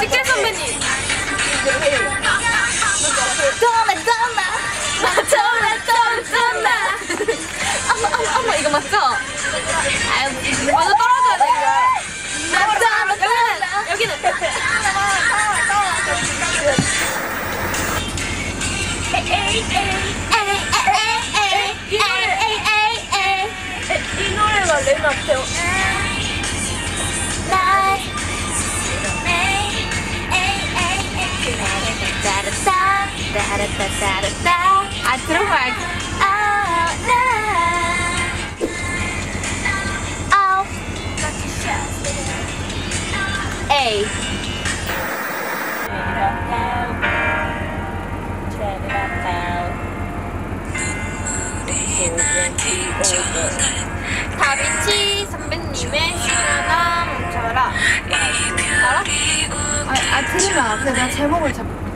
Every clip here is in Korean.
식재 선배님. 떠나 떠나 떠나 떠나 어머 어머 어머 이거 맞죠? 아유 먼저 떨어져야 돼 이거. 떠나 떠나 여기는. 이 노래가 내 앞에 아 들어봐야지. A 다비치 선배님의 슈나 멈춰라. 알아? 아, 아 들으면 안 돼. 내가 제목을 잘모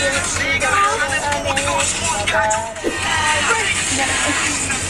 Wow. Okay.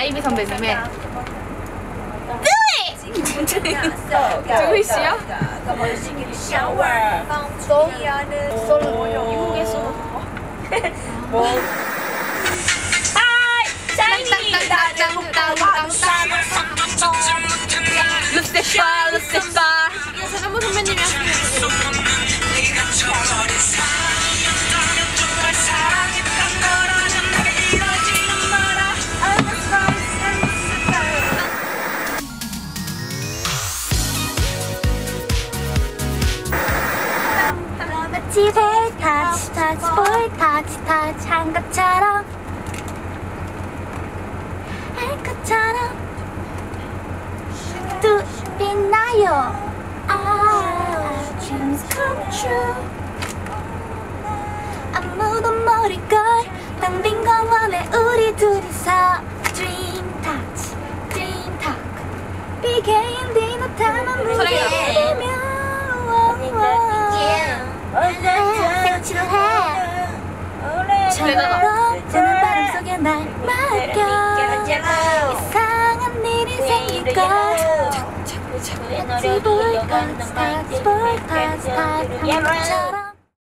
알지? 널 누가 몰라? 아이비 선배님의 누구시요? 솔로 미국의 솔로 타치 볼 타치 타치 한 것처럼. 할 것처럼. 또 빛나요. 아 dreams come true 아무도 모를걸. 텅빈 공원에 우리 둘이서. Dream touch dream talk. 비개인 뒤놓다만 물리 처럼 드는 바람 속에 날 맡겨. 이상한 일이 타치 타치 볼 타치 타치 한 것처럼